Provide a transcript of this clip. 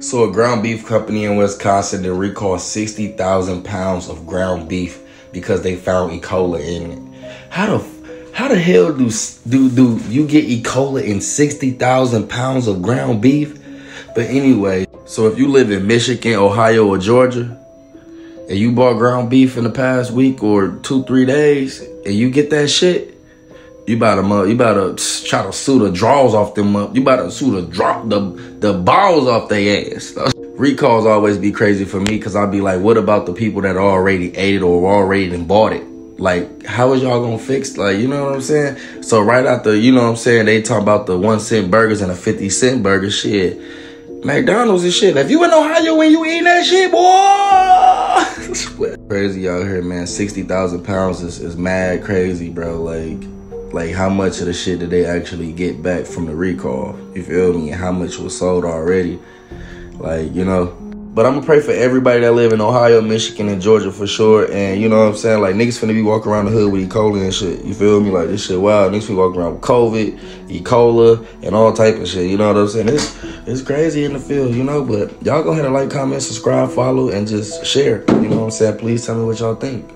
So a ground beef company in Wisconsin they recalled 60,000 pounds of ground beef because they found E. coli in it. How the how the hell do do do you get E. coli in 60,000 pounds of ground beef? But anyway, so if you live in Michigan, Ohio, or Georgia, and you bought ground beef in the past week or two, three days, and you get that shit, you to you to try to sue the draws off them up. You to sue the drop the the balls off their ass. Recalls always be crazy for me because I'll be like, what about the people that already ate it or already and bought it? Like, how is y'all gonna fix like you know what I'm saying? So right after, you know what I'm saying, they talk about the one cent burgers and a 50 cent burger shit. McDonald's and shit. If you in Ohio when you eating that shit, boy. crazy out here, man. 60,000 pounds is, is mad crazy, bro. Like, like how much of the shit did they actually get back from the recall? You feel me? How much was sold already? Like, you know. But I'm gonna pray for everybody that live in Ohio, Michigan, and Georgia for sure. And you know what I'm saying? Like niggas finna be walking around the hood with E. coli and shit. You feel me? Like this shit wild. Niggas be walking around with COVID, E. coli, and all type of shit. You know what I'm saying? It's it's crazy in the field, you know. But y'all go ahead and like, comment, subscribe, follow, and just share. You know what I'm saying? Please tell me what y'all think.